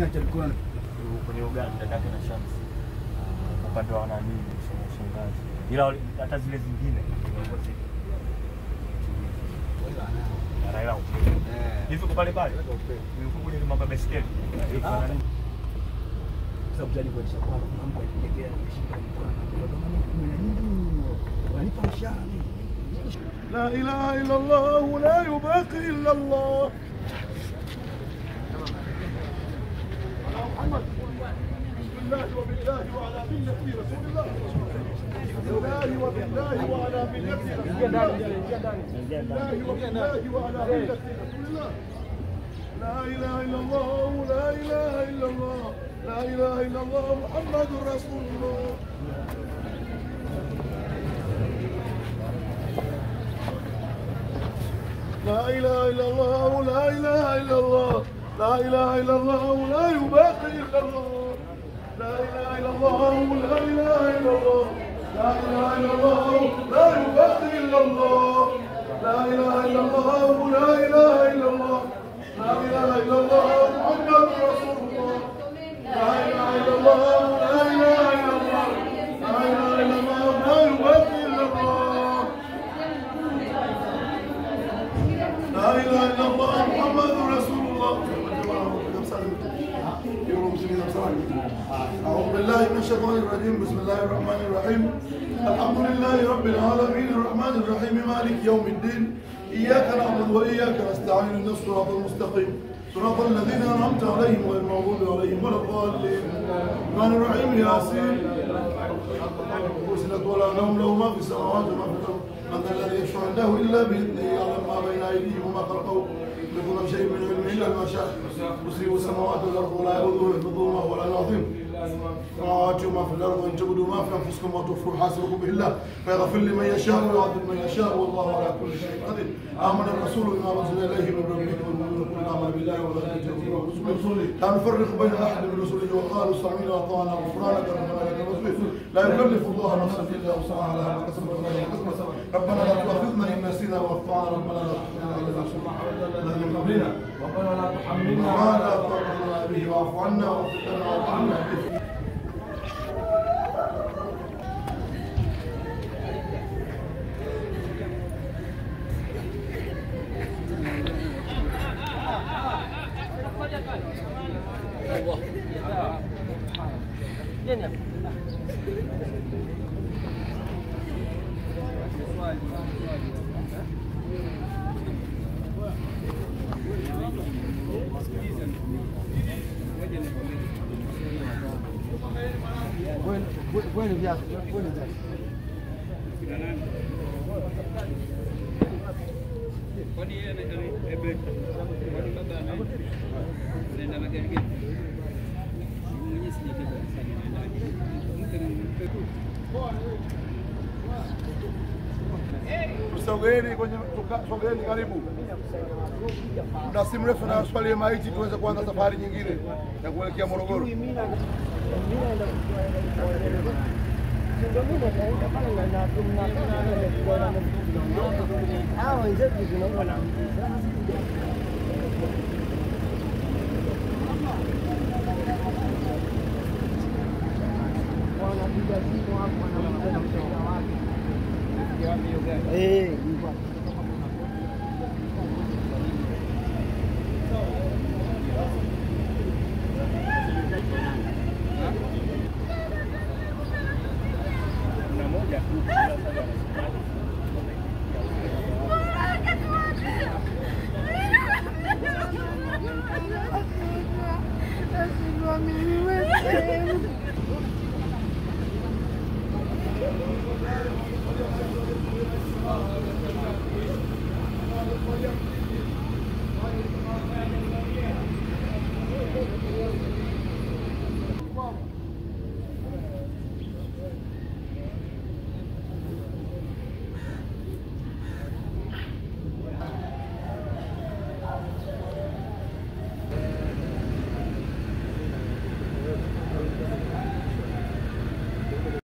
Kati alikuwa kwenye Uganda dake na Shams ah, upande wa nani shangazi, ila hata zile zingine. Raila eh. eh. hivi kwa pale pale? Nilikuwa kwenye mambo baiskeli la ilaha illa Allah la illa Allah محمد بسم الله وبالله وعلى ملة رسول الله بالله وبالله وعلى ملة رسول الله بالله وبالله وعلى ملة رسول الله لا إله إلا الله لا إله إلا الله لا إله إلا الله محمد رسول الله لا إله إلا الله لا إله إلا الله. لا إله إلا الله لا يباقي إلا لا إله إلا الله لا إله إلا الله. لا إله إلا الله لا يباقي إلا الله. لا إله إلا الله لا إله إلا الله لا إله إلا الله محمد رسول الله لا إله إلا الله لا إله إلا الله لا إله إلا الله لا يباقي إلا الله لا اله الا الله محمد رسول الله أعوذ بالله من الشيطان الرجيم. بسم الله الرحمن الرحيم. الحمد لله رب العالمين. الرحمن الرحيم. مالك يوم الدين. إياك نعبد وإياك نستعين. اهدنا الصراط المستقيم. صراط الذين أنعمت عليهم غير المغضوب عليهم ولا الضالين. الرحمن الرحيم. ياسين. وسنة ولا نوم له. ما في السماوات وما في الأرض. من الذي يشفع عنده إلا بإذنه. يعلم ما بين أيديهم وما خلقهم يكون شيء من إلا ما شاء يصيب السماوات والأرض ولا يؤوده حفظهما العلي العظيم. السماوات وما في الأرض وإن تبدوا ما في أنفسكم وتخفوا حاسبكم به الله فيغفر لمن يشاء ويعذب من يشاء والله على كل شيء قدير. آمن الرسول بما أنزل إليه من ربه والمؤمنون كل آمن بالله وملائكته ورسله لا نفرق بين أحد من رسله وقالوا سمعنا وأطعنا غفرانك ربنا لك لا يكلف الله نفسا إلا وسعها لها ما كسبت ربنا لا تؤاخذنا إن نسينا وأخطأنا ربنا لا تحملنا على ذنب من ربنا لا تحملنا ما لا طاقة لنا به واعف عنا واغفر لنا وارحمنا. به Kwani viatu, Bueno, ya, bueno. Thank you. Sogeeni kwenye sogeeni karibu. Muda si mrefu na swali maiti tuweze kuanza safari nyingine ya kuelekea Morogoro. Ei,